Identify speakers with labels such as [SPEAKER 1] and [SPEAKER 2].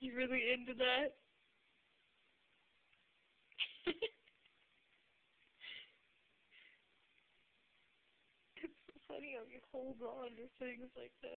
[SPEAKER 1] You really into that? it's so funny how you hold on to things like that.